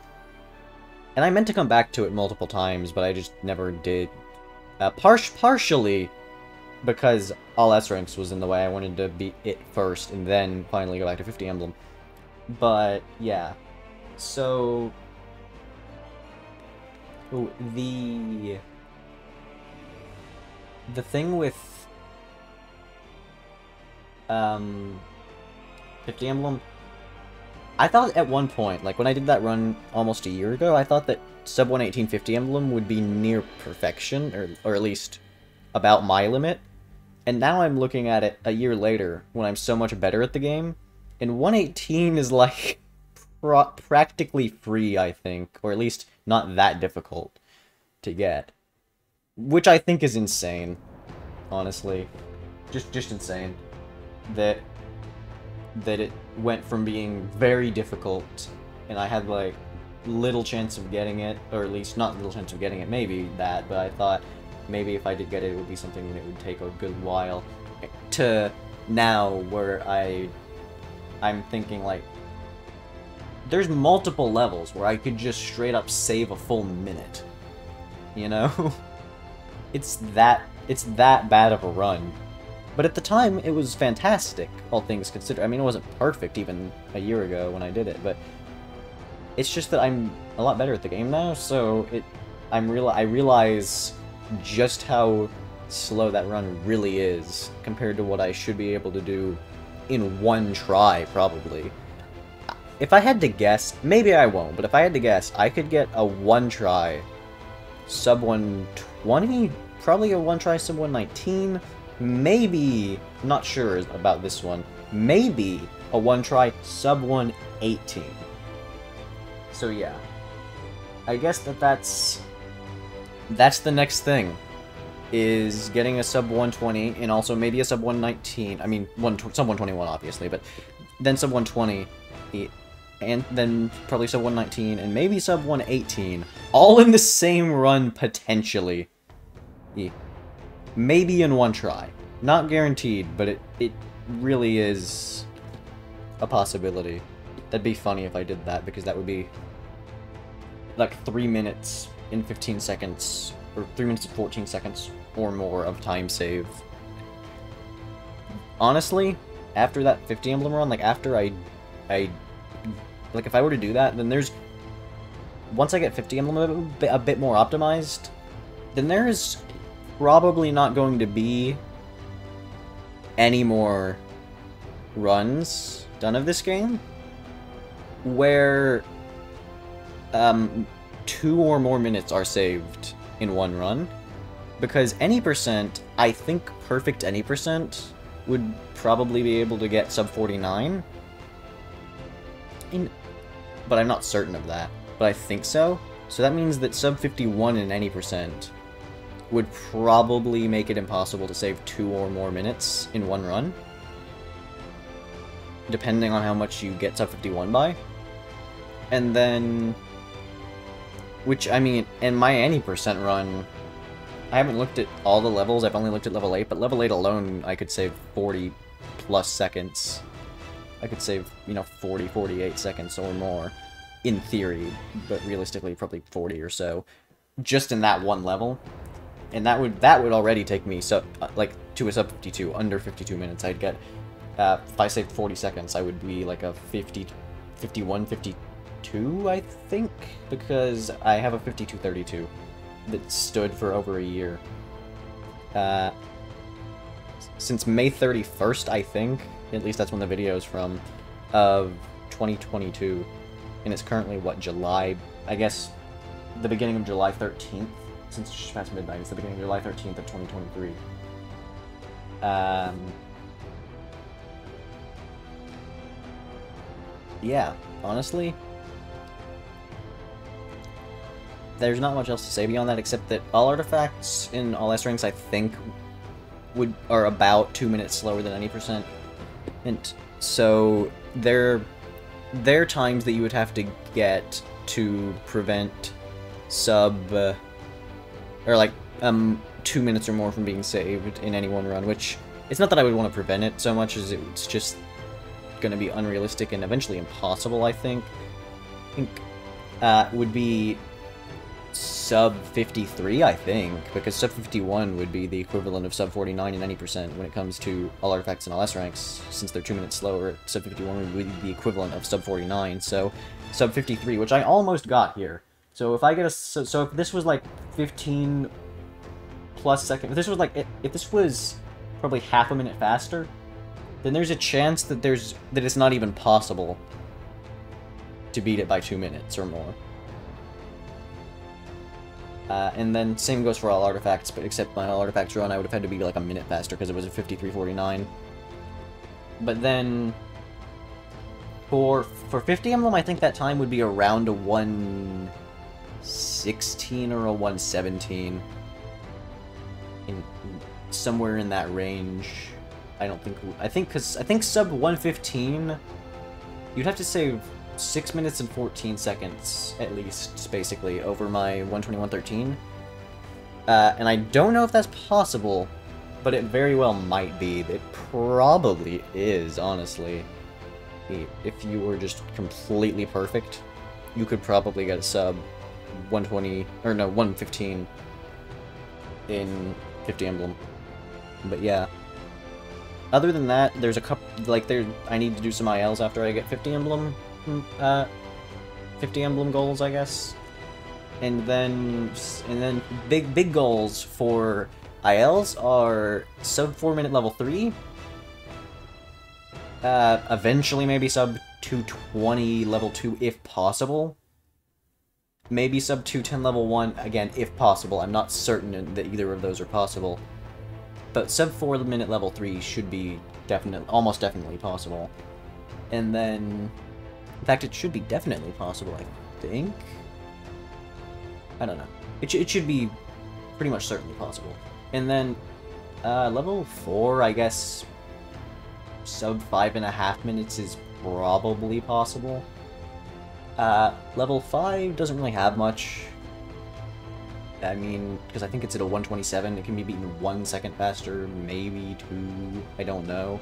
And I meant to come back to it multiple times, but I just never did. Uh, par partially because all S ranks was in the way. I wanted to beat it first and then finally go back to 50 emblem. But yeah, so Ooh, the the thing with um 50 Emblem, I thought at one point, like when I did that run almost a year ago, I thought that Sub 11850 Emblem would be near perfection, or, or at least about my limit. And now I'm looking at it a year later, when I'm so much better at the game, and 118 is like practically free, I think, or at least not that difficult to get. Which I think is insane, honestly. Just just insane. That that it went from being very difficult and I had like little chance of getting it, or at least not little chance of getting it, maybe that, but I thought maybe if I did get it, it would be something that would take a good while, to now where I, I'm thinking like, there's multiple levels where I could just straight up save a full minute, you know? (laughs) it's that, it's that bad of a run. But at the time, it was fantastic, all things considered. I mean, it wasn't perfect even a year ago when I did it, but it's just that I'm a lot better at the game now, so it, I'm real. I realize just how slow that run really is compared to what I should be able to do in one try, probably. If I had to guess, maybe I won't, but if I had to guess, I could get a one try sub 120, probably a one try sub 119, maybe, not sure about this one, maybe a one try sub 118. So yeah, I guess that that's that's the next thing is getting a sub 120 and also maybe a sub 119. I mean, one sub 121 obviously, but then sub 120 and then probably sub 119 and maybe sub 118 all in the same run potentially. Yeah. Maybe in one try. Not guaranteed, but it it really is a possibility. That'd be funny if I did that because that would be like 3 minutes in 15 seconds or 3 minutes and 14 seconds or more of time save. Honestly, after that 50 emblem run, like after I I like if I were to do that, then there's once I get 50 emblem a bit, a bit more optimized, then there's probably not going to be any more runs done of this game where um, two or more minutes are saved in one run. Because any percent, I think perfect any percent would probably be able to get sub 49. In, but I'm not certain of that. But I think so. So that means that sub 51 in any percent would probably make it impossible to save two or more minutes in one run. Depending on how much you get sub 51 by. And then... Which, I mean, in my any percent run, I haven't looked at all the levels, I've only looked at level 8, but level 8 alone, I could save 40 plus seconds. I could save, you know, 40, 48 seconds or more, in theory, but realistically probably 40 or so, just in that one level. And that would that would already take me so like to a sub 52 under 52 minutes. I'd get uh, if i saved 40 seconds i would be like a 50 51 52 i think because i have a 5232 that stood for over a year. Uh, since may 31st i think at least that's when the video is from of 2022 and it's currently what july i guess the beginning of july 13th since it's just past midnight. It's the beginning of July 13th of 2023. Um, yeah, honestly, there's not much else to say beyond that, except that all artifacts in all S ranks, I think, would are about two minutes slower than any percent. And so there, there are times that you would have to get to prevent sub. Uh, or like um two minutes or more from being saved in any one run, which it's not that I would want to prevent it so much as it's just going to be unrealistic and eventually impossible, I think. I think uh, would be sub 53, I think, because sub 51 would be the equivalent of sub 49 and any percent when it comes to all artifacts and all S ranks, since they're two minutes slower, sub 51 would be the equivalent of sub 49, so sub 53, which I almost got here. So if I get a so, so if this was like 15 plus second, if this was like if this was probably half a minute faster, then there's a chance that there's that it's not even possible to beat it by two minutes or more. Uh, and then same goes for all artifacts, but except my all artifacts run, I would have had to be like a minute faster because it was a 53.49. But then for for 50 emblem, I think that time would be around a 116 or a 117. In somewhere in that range. I don't think I think cuz I think sub 115 you'd have to save 6 minutes and 14 seconds, at least, basically, over my 121.13. Uh, and I don't know if that's possible, but it very well might be. It probably is, honestly. If you were just completely perfect, you could probably get a sub 120, or no, 115 in 50 Emblem. But yeah. Other than that, there's a couple, like, there, I need to do some ILs after I get 50 Emblem, uh, 50 emblem goals, I guess. And then, and then big, big goals for ILs are sub 4 minute level 3. Uh, eventually maybe sub 220 level 2 if possible. Maybe sub 210 level 1, again, if possible. I'm not certain that either of those are possible. But sub 4 minute level 3 should be definitely, almost definitely possible. And then fact, it should be definitely possible, I think. I don't know. It, sh it should be pretty much certainly possible. And then, uh, level 4, I guess, sub five and a half minutes is probably possible. Uh, level 5 doesn't really have much. I mean, because I think it's at a 127, it can be beaten one second faster, maybe two, I don't know.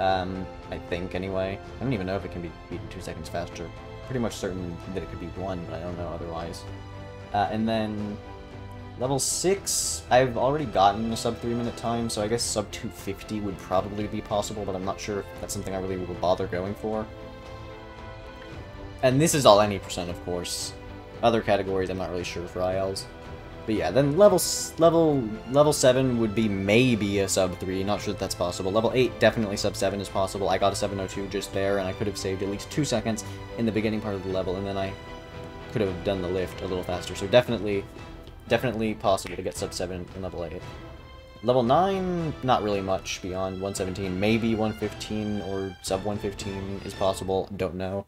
Um, I think, anyway. I don't even know if it can be beaten two seconds faster. Pretty much certain that it could be one, but I don't know otherwise. Uh, and then... Level 6, I've already gotten a sub 3 minute time, so I guess sub 250 would probably be possible, but I'm not sure if that's something I really would bother going for. And this is all any percent, of course. Other categories, I'm not really sure for ILs. But yeah, then level level level 7 would be maybe a sub 3, not sure that that's possible. Level 8, definitely sub 7 is possible. I got a 702 just there, and I could have saved at least 2 seconds in the beginning part of the level, and then I could have done the lift a little faster. So definitely, definitely possible to get sub 7 in level 8. Level 9, not really much beyond 117. Maybe 115 or sub 115 is possible, don't know.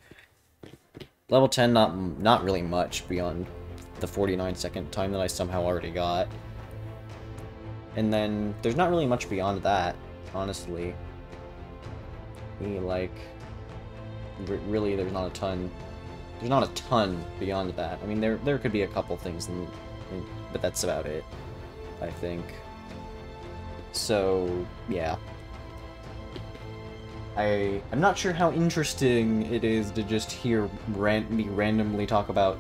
Level 10, not not really much beyond the 49 second time that I somehow already got. And then there's not really much beyond that, honestly. We, like, really there's not a ton, there's not a ton beyond that. I mean, there there could be a couple things, in, in, but that's about it, I think. So, yeah. I, I'm not sure how interesting it is to just hear ran me randomly talk about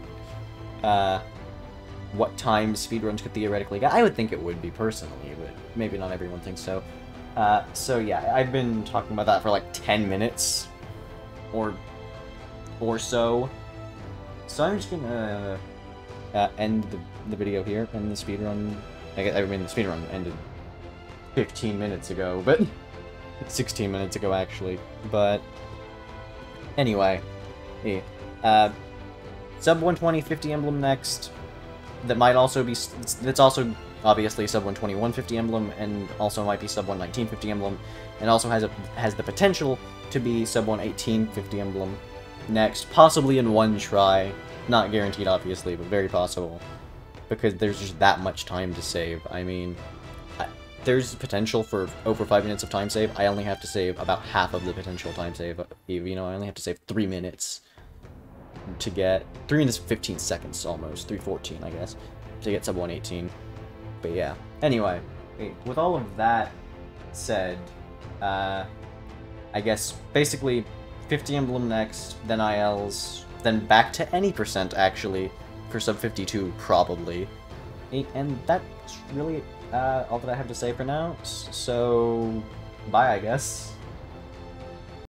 uh, what time speedruns could theoretically get. I would think it would be personally, but maybe not everyone thinks so. Uh, so yeah, I've been talking about that for like 10 minutes or or so. So I'm just gonna uh, end the, the video here, and the speedrun. I, I mean, the speedrun ended 15 minutes ago, but (laughs) 16 minutes ago actually. But anyway, yeah. Uh, sub 120 50 emblem next that might also be that's also obviously sub 120 150 emblem and also might be sub 119 50 emblem and also has a has the potential to be sub 118 50 emblem next possibly in one try. Not guaranteed obviously but very possible. Because there's just that much time to save. I mean I, there's potential for over five minutes of time save. I only have to save about half of the potential time save you know i only have to save three minutes to get 3 minutes 15 seconds almost 314 I guess to get sub 118 but yeah anyway with all of that said uh, I guess basically 50 emblem next then ILs then back to any percent actually for sub 52 probably. And that's really uh, all that I have to say for now. So bye I guess